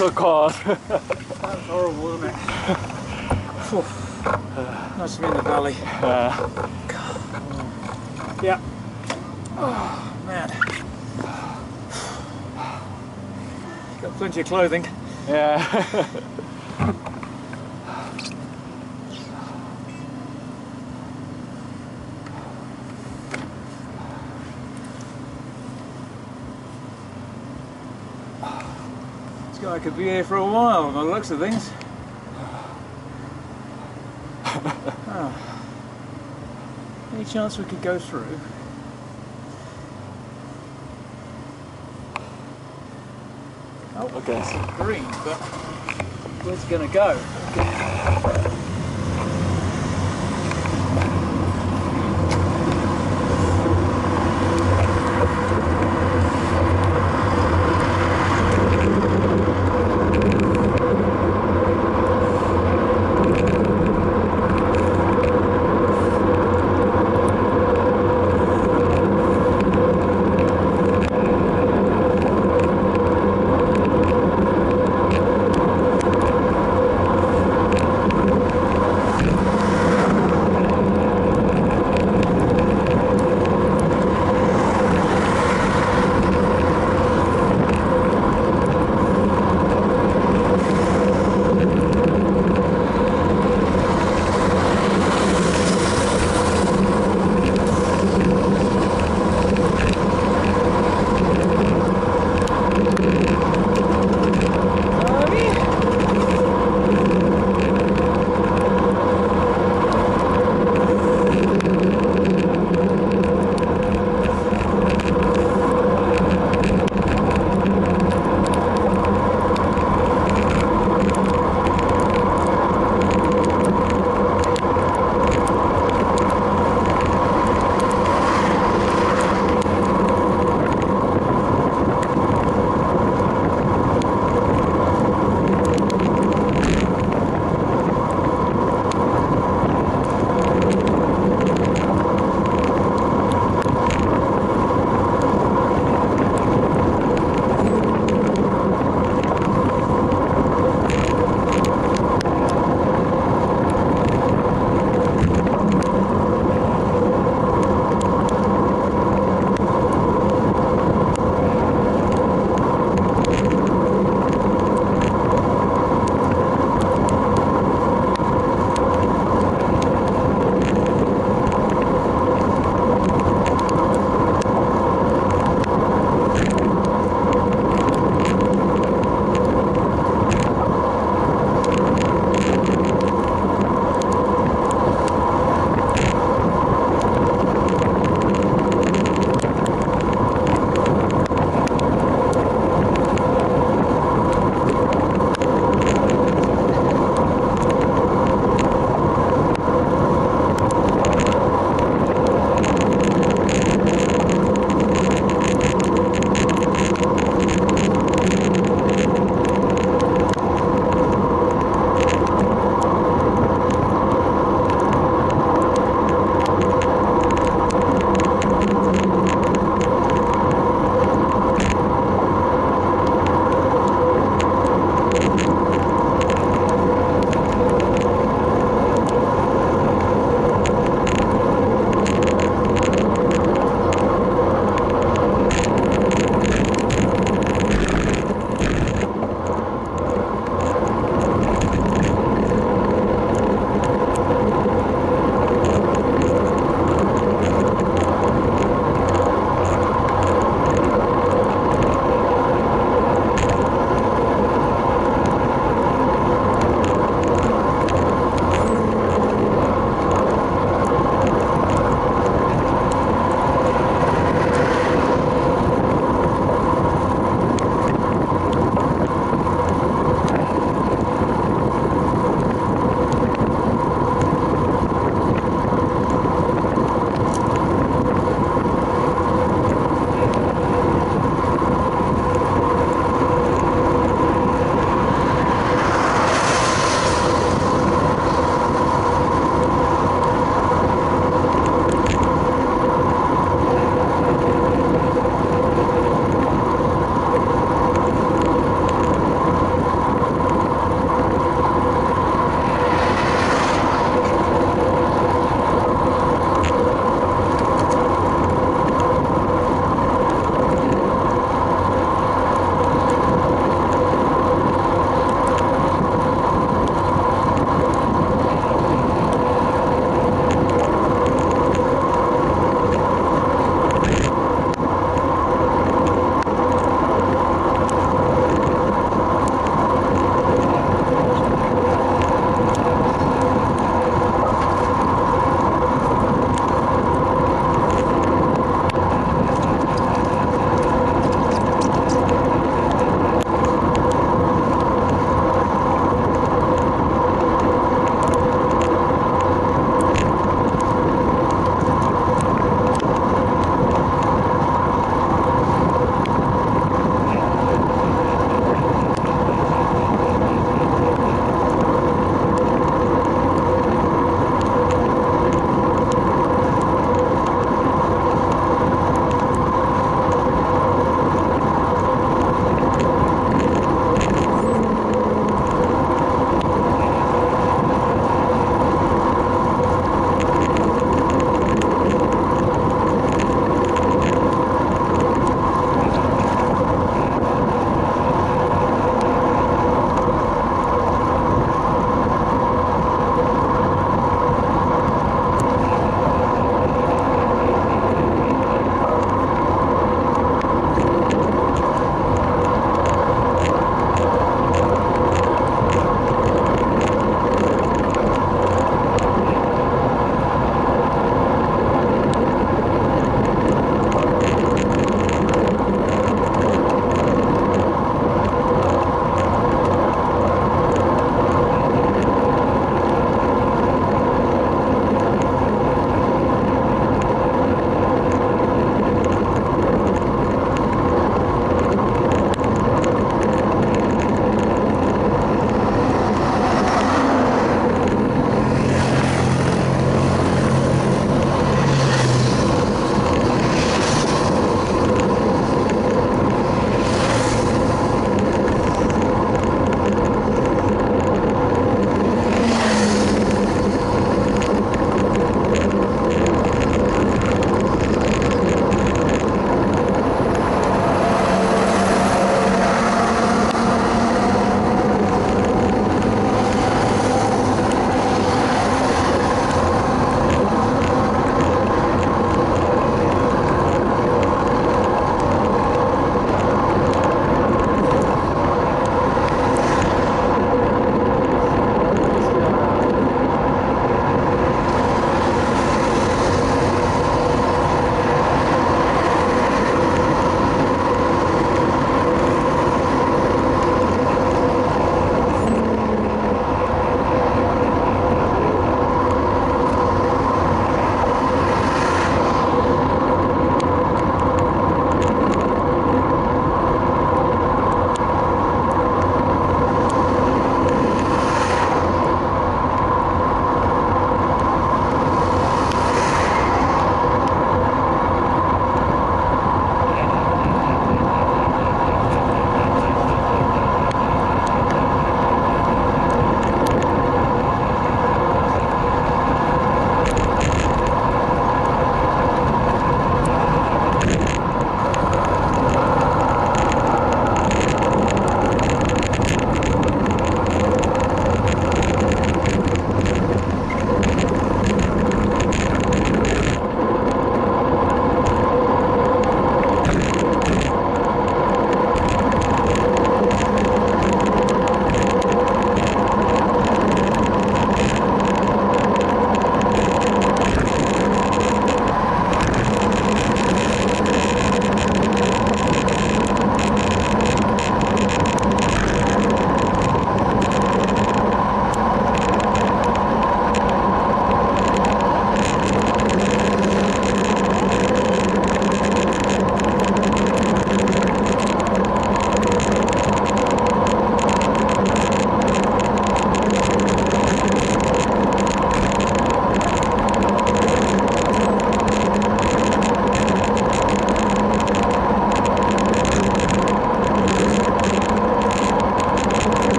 so cold. That's horrible, isn't it? Phew. nice to be in the valley. Uh, Yeah. Oh, man. Got plenty of clothing. yeah. guy could be here for a while by the looks of things. Oh. Any chance we could go through? Oh, Okay. it's green, but where's it gonna go?